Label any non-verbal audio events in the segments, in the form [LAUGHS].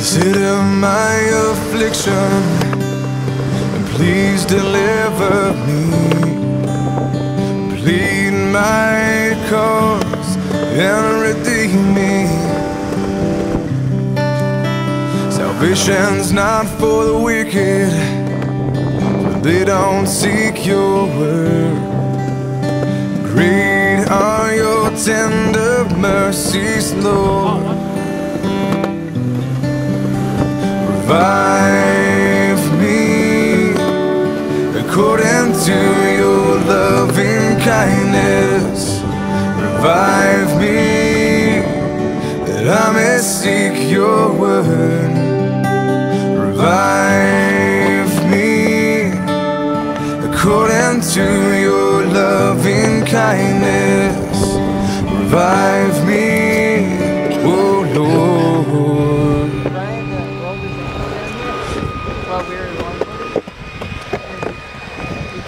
Consider my affliction and please deliver me. Plead my cause and redeem me. Salvation's not for the wicked, they don't seek your word. Great are your tender mercies, Lord. Revive me according to your loving kindness. Revive me that I may seek your word. Revive me according to your loving kindness. Revive me,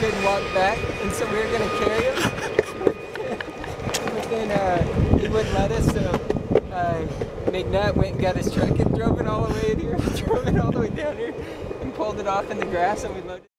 couldn't walk back, and so we were going to carry him. but then uh, he wouldn't let us, so uh, McNutt went and got his truck and drove it all the way in here, [LAUGHS] drove it all the way down here, and pulled it off in the grass, and we loaded